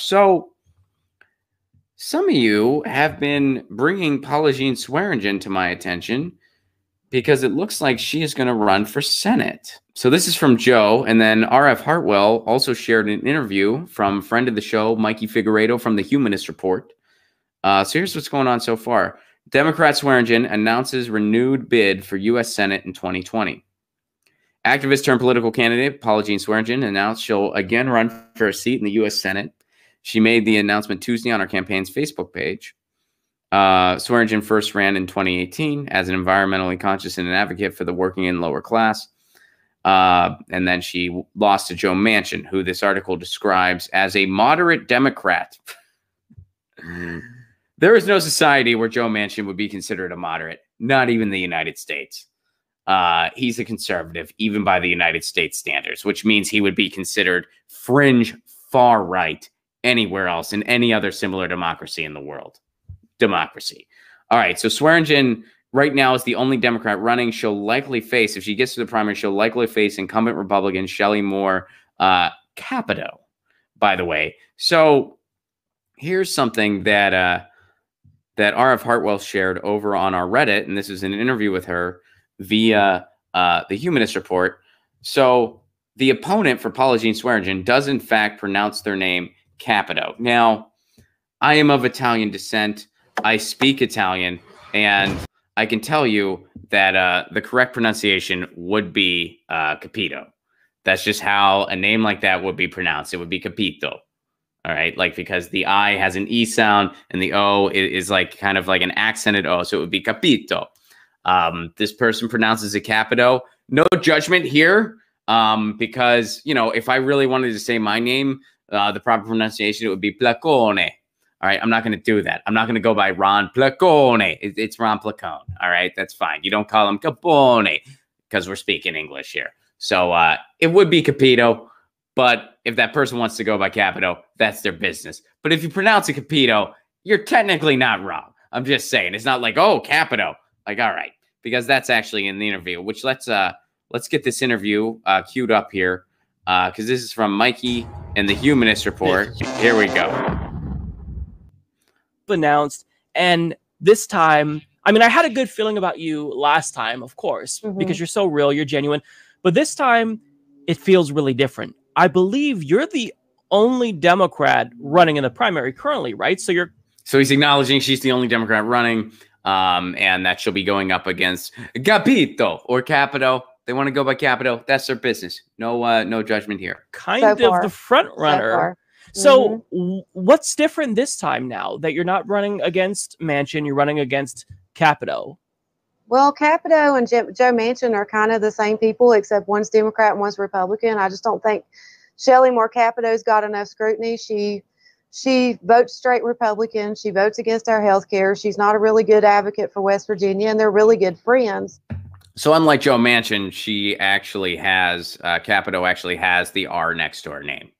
So, some of you have been bringing Paula Jean Swearengin to my attention because it looks like she is going to run for Senate. So this is from Joe. And then RF Hartwell also shared an interview from friend of the show, Mikey Figueredo from the Humanist Report. Uh, so here's what's going on so far. Democrat Swearengin announces renewed bid for U.S. Senate in 2020. Activist turned political candidate Paula Jean Swearengin announced she'll again run for a seat in the U.S. Senate she made the announcement Tuesday on her campaign's Facebook page. Uh, Swearengin first ran in 2018 as an environmentally conscious and an advocate for the working and lower class. Uh, and then she lost to Joe Manchin, who this article describes as a moderate Democrat. there is no society where Joe Manchin would be considered a moderate, not even the United States. Uh, he's a conservative, even by the United States standards, which means he would be considered fringe far right anywhere else in any other similar democracy in the world. Democracy. All right. So Swearengin right now is the only Democrat running. She'll likely face, if she gets to the primary, she'll likely face incumbent Republican Shelley Moore uh, Capito, by the way. So here's something that uh, that RF Hartwell shared over on our Reddit, and this is an interview with her via uh, the Humanist Report. So the opponent for Paula Jean Swearengin does in fact pronounce their name Capito. Now, I am of Italian descent. I speak Italian, and I can tell you that uh, the correct pronunciation would be uh, Capito. That's just how a name like that would be pronounced. It would be Capito. All right. Like because the I has an E sound and the O is, is like kind of like an accented O. So it would be Capito. Um, this person pronounces it Capito. No judgment here. Um, because, you know, if I really wanted to say my name, uh, the proper pronunciation, it would be Placone. All right, I'm not going to do that. I'm not going to go by Ron Placone. It, it's Ron Placone. All right, that's fine. You don't call him Capone because we're speaking English here. So uh, it would be Capito, but if that person wants to go by Capito, that's their business. But if you pronounce it Capito, you're technically not wrong. I'm just saying. It's not like, oh, Capito. Like, all right, because that's actually in the interview, which let's uh let's get this interview uh queued up here because uh, this is from Mikey and the Humanist Report. Here we go. Announced, and this time, I mean, I had a good feeling about you last time, of course, mm-hmm. because you're so real, you're genuine. But this time, it feels really different. I believe you're the only Democrat running in the primary currently, right? So you're. So he's acknowledging she's the only Democrat running, um, and that she'll be going up against Capito or Capito they want to go by Capito. That's their business. No, uh, no judgment here. Kind so of far. the front runner. So, so mm-hmm. what's different this time now that you're not running against Manchin, you're running against Capito? Well, Capito and Joe Manchin are kind of the same people, except one's Democrat and one's Republican. I just don't think Shelley Moore Capito's got enough scrutiny. She she votes straight Republican. She votes against our health care. She's not a really good advocate for West Virginia, and they're really good friends. So unlike Joe Manchin, she actually has uh, Capito actually has the R next to her name.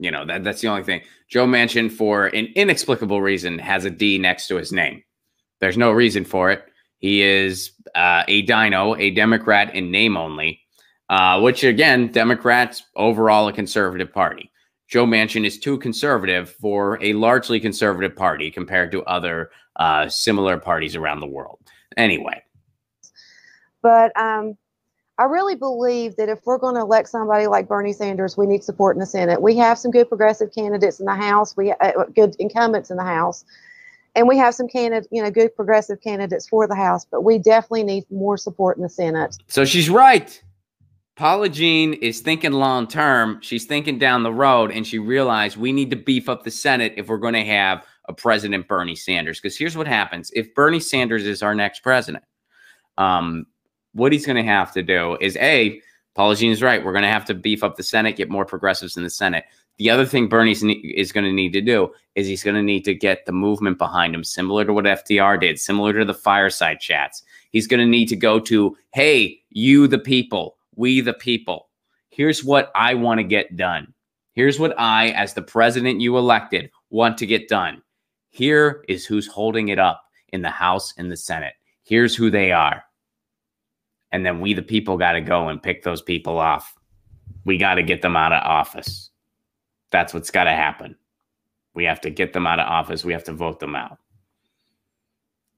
You know that that's the only thing. Joe Manchin, for an inexplicable reason, has a D next to his name. There's no reason for it. He is uh, a Dino, a Democrat in name only, uh, which again, Democrats overall a conservative party. Joe Manchin is too conservative for a largely conservative party compared to other uh, similar parties around the world. Anyway, but um, I really believe that if we're going to elect somebody like Bernie Sanders, we need support in the Senate. We have some good progressive candidates in the House. We uh, good incumbents in the House, and we have some candidate, you know, good progressive candidates for the House. But we definitely need more support in the Senate. So she's right. Paula Jean is thinking long term. She's thinking down the road, and she realized we need to beef up the Senate if we're going to have a President Bernie Sanders. Because here's what happens: if Bernie Sanders is our next president, um, what he's going to have to do is a Jean is right. We're going to have to beef up the Senate, get more progressives in the Senate. The other thing Bernie is going to need to do is he's going to need to get the movement behind him, similar to what FDR did, similar to the fireside chats. He's going to need to go to, hey, you the people, we the people. Here's what I want to get done. Here's what I, as the president you elected, want to get done. Here is who's holding it up in the House and the Senate. Here's who they are and then we the people got to go and pick those people off. We got to get them out of office. That's what's got to happen. We have to get them out of office. We have to vote them out.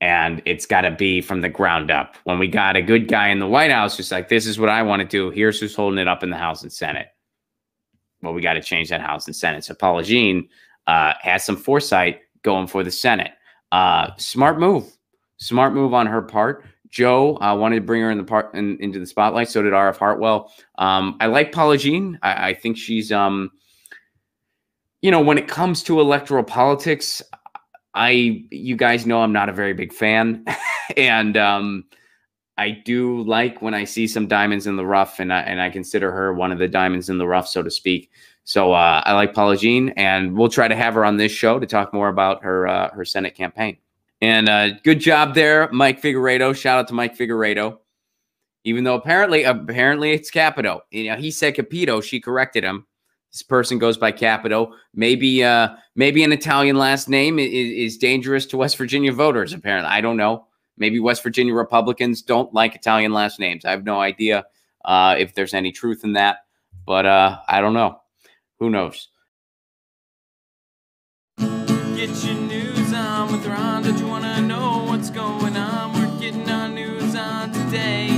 And it's got to be from the ground up. When we got a good guy in the White House, who's like, this is what I want to do. Here's who's holding it up in the House and Senate. Well, we got to change that House and Senate. So Paula Jean uh, has some foresight going for the Senate. Uh, smart move. Smart move on her part. Joe uh, wanted to bring her in the part in, into the spotlight. So did R.F. Hartwell. Um, I like Paula Jean. I, I think she's, um, you know, when it comes to electoral politics, I, you guys know, I'm not a very big fan, and um, I do like when I see some diamonds in the rough, and I, and I consider her one of the diamonds in the rough, so to speak. So uh, I like Paula Jean, and we'll try to have her on this show to talk more about her uh, her Senate campaign. And uh, good job there, Mike Figueredo. Shout out to Mike Figueredo. Even though apparently, apparently it's Capito. You know, he said Capito. She corrected him. This person goes by Capito. Maybe, uh, maybe an Italian last name is, is dangerous to West Virginia voters. Apparently, I don't know. Maybe West Virginia Republicans don't like Italian last names. I have no idea uh, if there's any truth in that, but uh, I don't know. Who knows? On with Rhonda. Don't you want to know what's going on? We're getting our news on today.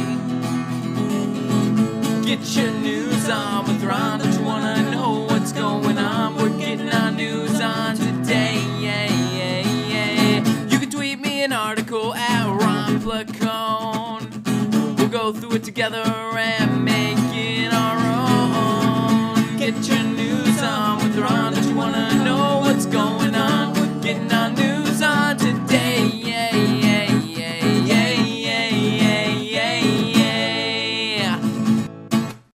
Get your news on with Rhonda. Don't you want to know what's going on? We're getting our news on today. Yeah, yeah, yeah. You can tweet me an article at Ron Placone. We'll go through it together